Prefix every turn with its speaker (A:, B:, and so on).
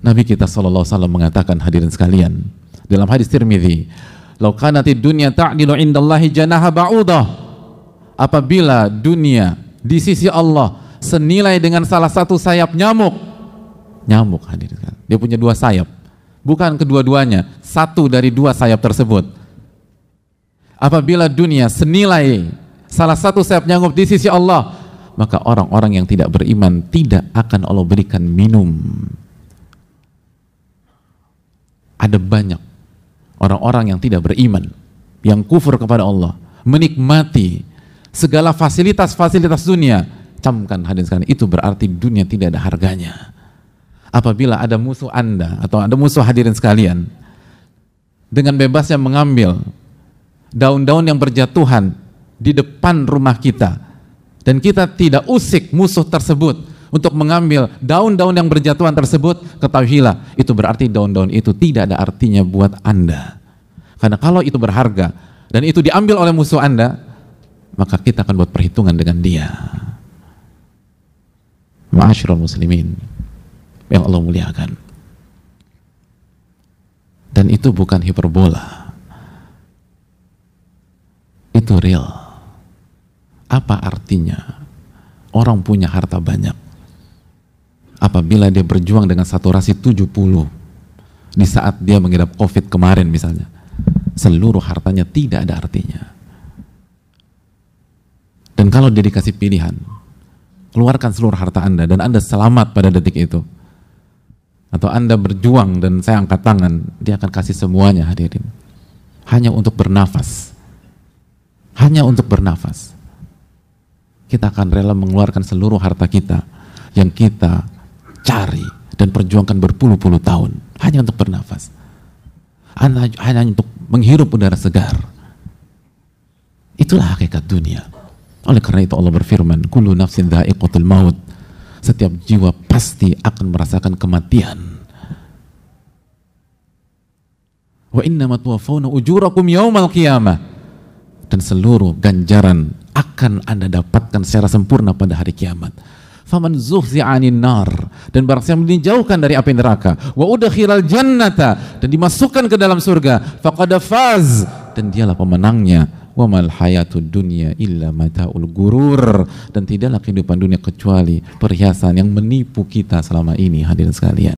A: Nabi kita sallallahu alaihi mengatakan hadirin sekalian dalam hadis Tirmidzi, "Lau dunya ta'dilu indallahi janaha ba'udah." Apabila dunia di sisi Allah senilai dengan salah satu sayap nyamuk. Nyamuk hadirin sekalian. Dia punya dua sayap. Bukan kedua-duanya, satu dari dua sayap tersebut. Apabila dunia senilai salah satu sayap nyamuk di sisi Allah, maka orang-orang yang tidak beriman tidak akan Allah berikan minum ada banyak orang-orang yang tidak beriman, yang kufur kepada Allah, menikmati segala fasilitas-fasilitas dunia. Camkan hadirin sekalian, itu berarti dunia tidak ada harganya. Apabila ada musuh Anda atau ada musuh hadirin sekalian, dengan bebasnya mengambil daun-daun yang berjatuhan di depan rumah kita, dan kita tidak usik musuh tersebut, untuk mengambil daun-daun yang berjatuhan tersebut, ketahuilah itu berarti daun-daun itu tidak ada artinya buat Anda. Karena kalau itu berharga dan itu diambil oleh musuh Anda, maka kita akan buat perhitungan dengan dia. Ma'asyiral muslimin yang Allah muliakan. Dan itu bukan hiperbola. Itu real. Apa artinya? Orang punya harta banyak apabila dia berjuang dengan saturasi 70 di saat dia mengidap covid kemarin misalnya seluruh hartanya tidak ada artinya. Dan kalau dia dikasih pilihan keluarkan seluruh harta anda dan anda selamat pada detik itu. Atau anda berjuang dan saya angkat tangan dia akan kasih semuanya hadirin. Hanya untuk bernafas. Hanya untuk bernafas. Kita akan rela mengeluarkan seluruh harta kita yang kita cari dan perjuangkan berpuluh-puluh tahun hanya untuk bernafas. Hanya, untuk menghirup udara segar. Itulah hakikat dunia. Oleh karena itu Allah berfirman kullu nafsin dha'iqatul maut. Setiap jiwa pasti akan merasakan kematian. Wa innama ujurakum yaumal qiyamah. Dan seluruh ganjaran akan anda dapatkan secara sempurna pada hari kiamat faman zuhzi'anin nar. Dan barang siapa dijauhkan dari api neraka wa udkhilal jannata dan dimasukkan ke dalam surga faqad faz. Dan dialah pemenangnya. Wa mal hayatud dunya illa mataul gurur. Dan tidaklah kehidupan dunia kecuali perhiasan yang menipu kita selama ini. Hadirin sekalian